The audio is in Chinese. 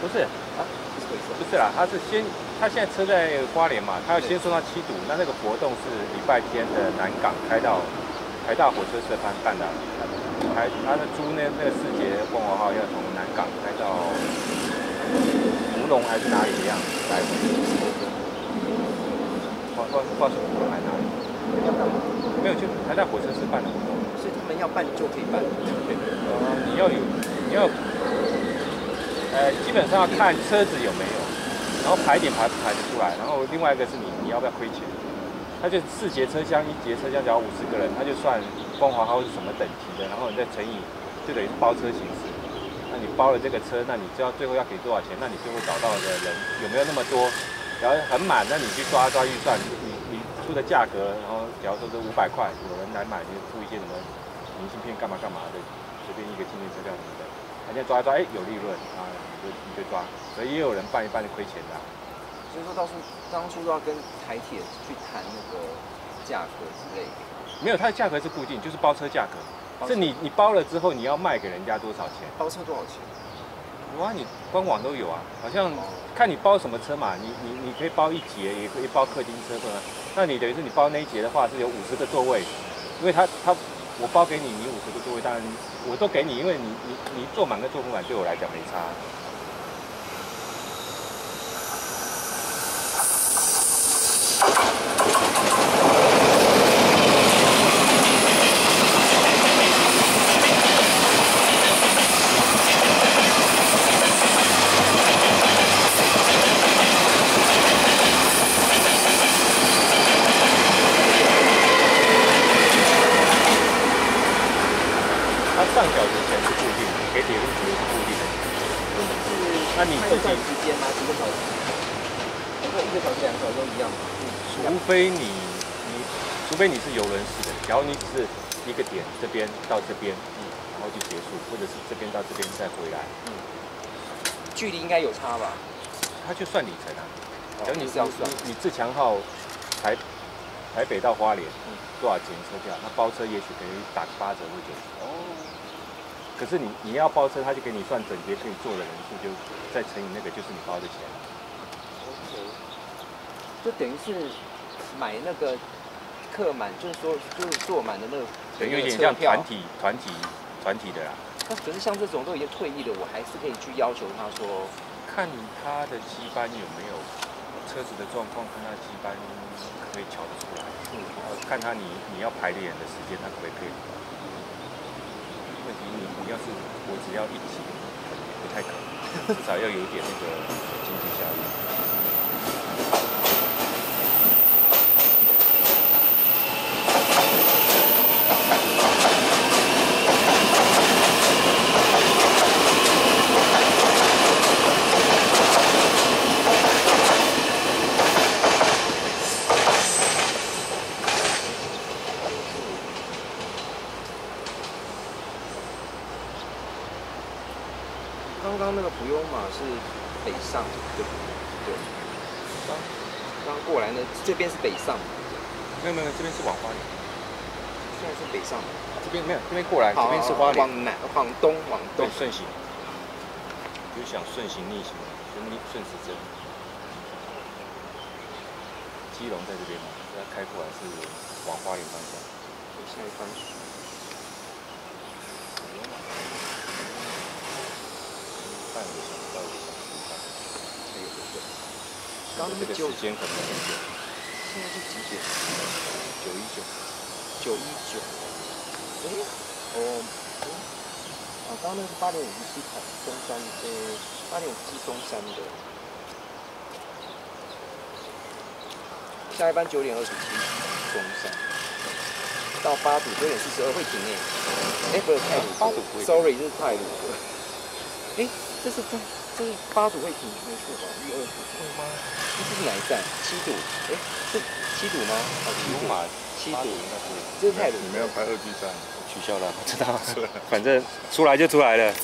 不是啊，不是啦，他是先，他现在车在花莲嘛，他要先送到七堵，那那个活动是礼拜天的南港开到台大火车社办办的，还他的租那那个四节凤凰号要从南港开到芙蓉还是哪里的样子来回，报报报是芙蓉还是哪里？要干嘛？没有，就台大火车社办的活动。是他们要办就可以办。呃，你要有，你要，呃，基本上要看车子有没有，然后排点排不排得出来，然后另外一个是你你要不要亏钱，他就四节车厢，一节车厢只要五十个人，他就算光华号是什么等级的，然后你再乘以，就等于包车形式。那你包了这个车，那你知道最后要给多少钱？那你最后找到的人有没有那么多？然后很满，那你去抓抓预算，你你出的价格，然后假如说是五百块，有人来买，你就出一些什么明信片干嘛干嘛的，随便一个纪念车票什么的，人家抓一抓，哎，有利润啊，你就你就抓，所以也有人办一办就亏钱的啊、所以说到处当初都要跟台铁去谈那个价格之类的。没有，它的价格是固定，就是包车价格，是你你包了之后你要卖给人家多少钱？包车多少钱？有啊，你官网都有啊，好像看你包什么车嘛，你你你可以包一节，也可以包客厅车，对吗？那你等于是你包那一节的话是有五十个座位，因为他他我包给你，你五十个座位，当然我都给你，因为你你你坐满跟坐不满对我来讲没差。上缴的钱是固定的，给铁路局是固定的。那你自己时间吗？几个小时？一个小时、两个小时都一样吗？除非你你除非你是游轮式的，假如你只是一个点这边到这边，然后就结束，或者是这边到这边再回来，距离应该有差吧？它就算里程啊。假如你是要算你自强号台台北到花莲多少钱车票？那包车也许可以打个八折或九折。哦，可是你你要包车，他就给你算整节可以坐的人数，就再乘以那个就是你包的钱。OK，就等于是买那个客满，就是说就是坐满的那个，等于有点像团。体团体团体的啦。那可是像这种都已经退役的，我还是可以去要求他说，看他的机班有没有车子的状况，看他机班可以瞧得出来，嗯，看他你你要排练的时间，他可不可以配合？你你要是我只要一起，不太可能，至少要有点那个经济效益。刚刚那个普悠玛是北上，对不对？刚刚过来呢，这边是北上，没有没有，这边是往花莲，现在是北上。这边没有，这边过来，这边是花莲，往南、往东、往东。顺行，就想顺行逆行，顺逆顺时针。基隆在这边嘛，要开过来是往花莲方向。下一班。半个小时到一个小时半，还有这个，刚刚这个时间可能很久，现在是几点？九一九，九一九。哎，哦，哎，哦，刚刚那是八点五十七跑中山，呃，八点五十七中山的。下一班九点二十七，中山。到八堵九点四十二会停诶。哎，不是泰鲁，八堵 Sorry，这是泰鲁。哎，这是这这是八堵会停，没错吧？一二堵会吗？这是哪一站？七组。哎，是七组吗？哦，七堵。牛马七堵八堵应该是这是太鲁。你们要拍二 G 站，取消了，不知道，反正出来就出来了。